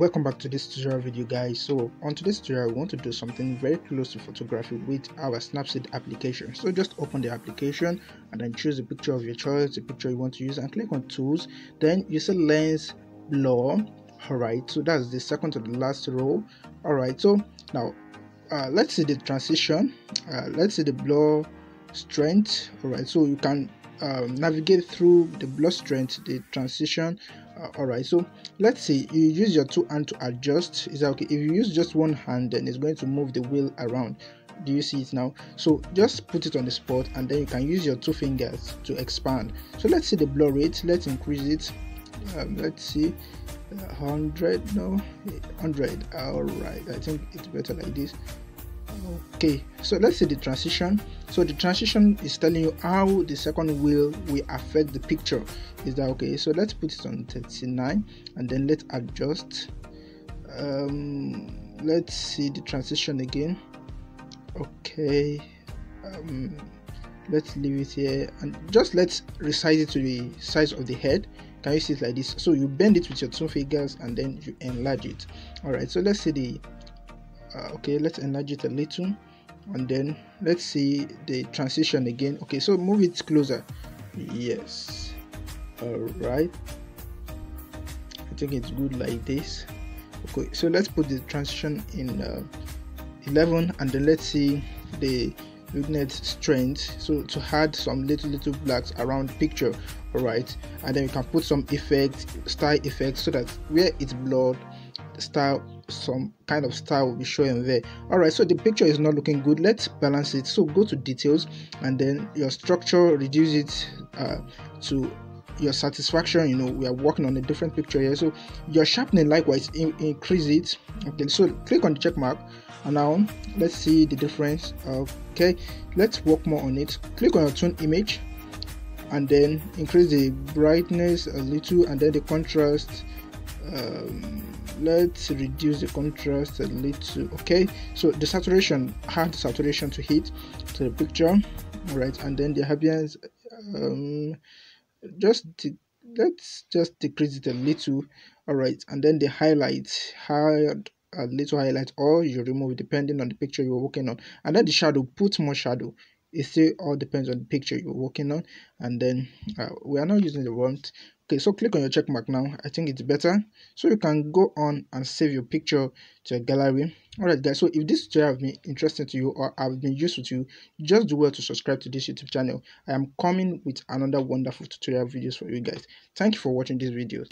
welcome back to this tutorial video guys. So on today's tutorial we want to do something very close to photography with our snapseed application. So just open the application and then choose the picture of your choice the picture you want to use and click on tools. Then you say lens blur all right so that's the second to the last row. All right so now uh, let's see the transition. Uh, let's see the blur strength. All right so you can um, navigate through the blur strength the transition uh, all right so let's say you use your two hand to adjust. Is that okay? If you use just one hand then it's going to move the wheel around. Do you see it now? So just put it on the spot and then you can use your two fingers to expand. So let's see the blur rate. Let's increase it. Um, let's see. 100 no 100 all right i think it's better like this okay so let's see the transition. So the transition is telling you how the second wheel will affect the picture. Is that okay? So let's put it on 39 and then let's adjust. Um let's see the transition again. Okay um let's leave it here and just let's resize it to the size of the head. Can you see it like this? So you bend it with your two fingers and then you enlarge it. All right so let's see the uh, okay let's enlarge it a little and then let's see the transition again. Okay so move it closer. Yes. All right i think it's good like this. Okay so let's put the transition in uh, 11 and then let's see the vignette strength. So to add some little little blacks around the picture. All right and then you can put some effect style effects so that where it's blurred style some kind of style will be showing there. All right so the picture is not looking good. Let's balance it. So go to details and then your structure reduce it uh, to your satisfaction. You know we are working on a different picture here. So your sharpening likewise in, increase it. Okay so click on the check mark. And now let's see the difference okay let's work more on it. Click on your tune image and then increase the brightness a little and then the contrast um, let's reduce the contrast a little okay? So the saturation hard saturation to hit to the picture right? And then the happiness um just let's just decrease it a little all right and then the highlight hard a little highlight or you remove depending on the picture you're working on. And then the shadow put more shadow it still all depends on the picture you're working on and then uh, we are not using the warmth. Okay so click on your check mark now. I think it's better. So you can go on and save your picture to a gallery. All right guys so if this tutorial have been interesting to you or have been useful to you just do well to subscribe to this youtube channel. I am coming with another wonderful tutorial videos for you guys. Thank you for watching this video